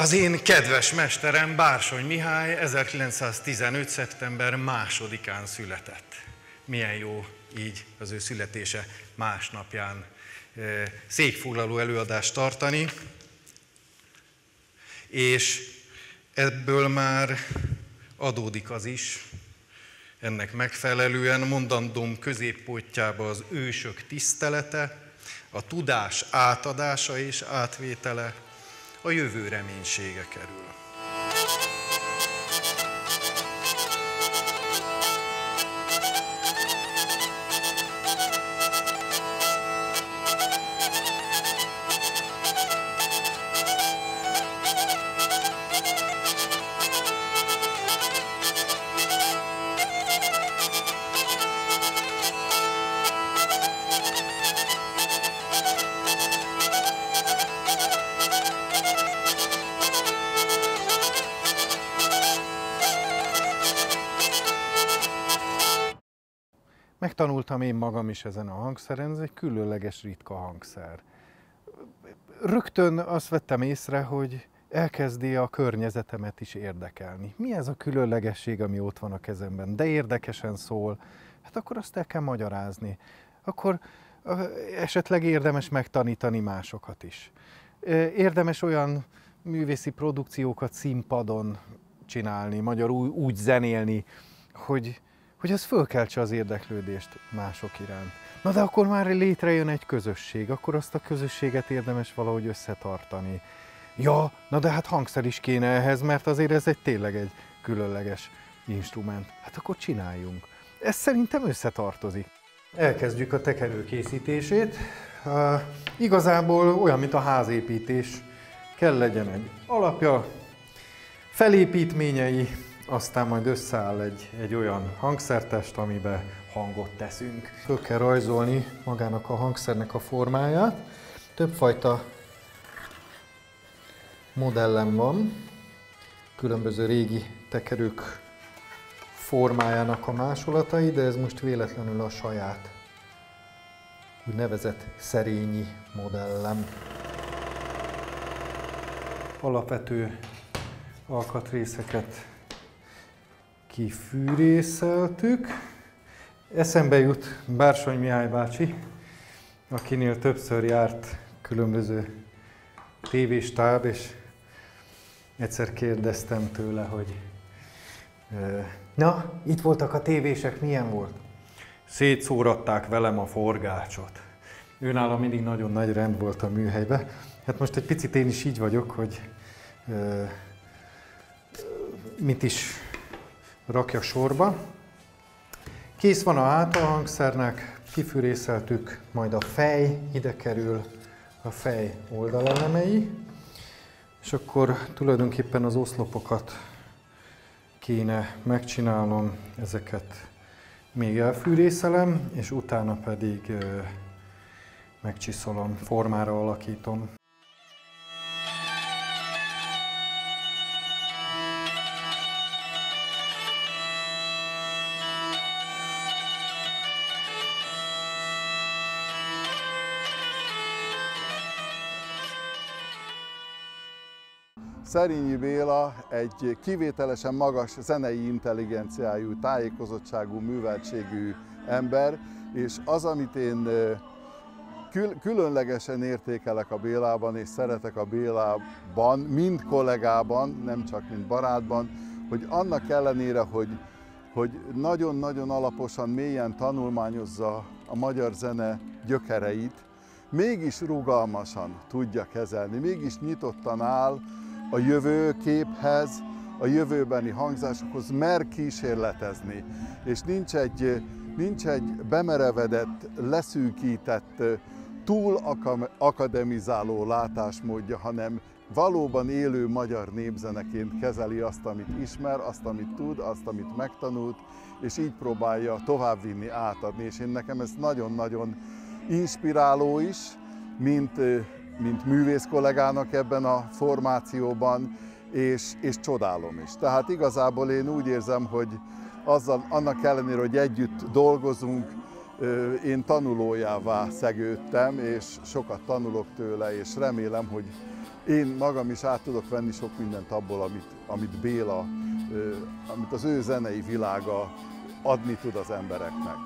Az én kedves mesterem Bársony Mihály 1915. szeptember másodikán született. Milyen jó így az ő születése másnapján eh, székfoglaló előadást tartani, és ebből már adódik az is, ennek megfelelően mondandóm középpontjába az ősök tisztelete, a tudás átadása és átvétele, a jövő reménysége kerül. Megtanultam én magam is ezen a hangszeren, ez egy különleges, ritka hangszer. Rögtön azt vettem észre, hogy elkezdi a környezetemet is érdekelni. Mi ez a különlegesség, ami ott van a kezemben? De érdekesen szól. Hát akkor azt el kell magyarázni. Akkor esetleg érdemes megtanítani másokat is. Érdemes olyan művészi produkciókat színpadon csinálni, magyarul úgy zenélni, hogy, hogy az fölkeltse az érdeklődést mások iránt. Na de akkor már létrejön egy közösség, akkor azt a közösséget érdemes valahogy összetartani. Ja, na de hát hangszer is kéne ehhez, mert azért ez egy tényleg egy különleges instrument. Hát akkor csináljunk. Ez szerintem összetartozik. Elkezdjük a tekerő készítését. Uh, igazából olyan, mint a házépítés. Kell legyen egy alapja, felépítményei, aztán majd összeáll egy, egy olyan hangszertest, amiben hangot teszünk. Föl kell rajzolni magának a hangszernek a formáját. Többfajta modellem van, különböző régi tekerők formájának a másolatai, de ez most véletlenül a saját úgynevezett szerényi modellem. Alapvető alkatrészeket kifűrészeltük. Eszembe jut Bársony Mihály bácsi, akinél többször járt különböző tévéstáb, és egyszer kérdeztem tőle, hogy na, itt voltak a tévések, milyen volt? Szétszóratták velem a forgácsot. Őnála mindig nagyon nagy rend volt a műhelybe. Hát most egy picit én is így vagyok, hogy mit is rakja sorba. Kész van a hátalhangszernek, kifűrészeltük, majd a fej, ide kerül a fej oldalelemei, és akkor tulajdonképpen az oszlopokat kéne megcsinálnom, ezeket még elfűrészelem, és utána pedig megcsiszolom, formára alakítom. Szerényi Béla egy kivételesen magas zenei intelligenciájú, tájékozottságú, műveltségű ember, és az, amit én kül különlegesen értékelek a Bélában, és szeretek a Bélában, mind kollégában, nem csak mint barátban, hogy annak ellenére, hogy hogy nagyon-nagyon alaposan, mélyen tanulmányozza a magyar zene gyökereit, mégis rugalmasan tudja kezelni, mégis nyitottan áll a jövőképhez, a jövőbeni hangzásokhoz mer kísérletezni. És nincs egy, nincs egy bemerevedett, leszűkített, túl akademizáló látásmódja, hanem valóban élő magyar népzeneként kezeli azt, amit ismer, azt, amit tud, azt, amit megtanult, és így próbálja továbbvinni, átadni. És én nekem ez nagyon-nagyon inspiráló is, mint mint művész kollégának ebben a formációban, és, és csodálom is. Tehát igazából én úgy érzem, hogy azzal, annak ellenére, hogy együtt dolgozunk, én tanulójává szegődtem, és sokat tanulok tőle, és remélem, hogy én magam is át tudok venni sok mindent abból, amit, amit Béla, amit az ő zenei világa adni tud az embereknek.